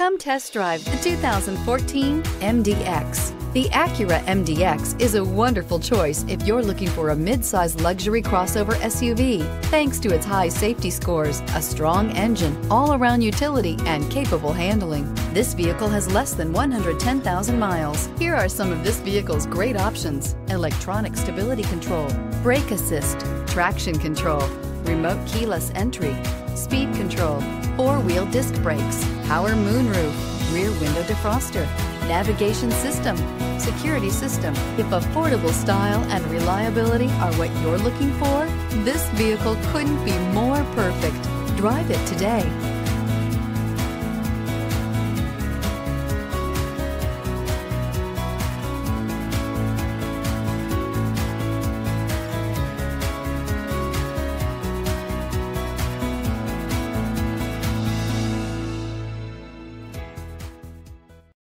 Come test drive the 2014 MDX. The Acura MDX is a wonderful choice if you're looking for a midsize luxury crossover SUV. Thanks to its high safety scores, a strong engine, all-around utility, and capable handling. This vehicle has less than 110,000 miles. Here are some of this vehicle's great options. Electronic stability control, brake assist, traction control, remote keyless entry, speed control, four-wheel disc brakes, power moonroof, rear window defroster, navigation system, security system. If affordable style and reliability are what you're looking for, this vehicle couldn't be more perfect. Drive it today.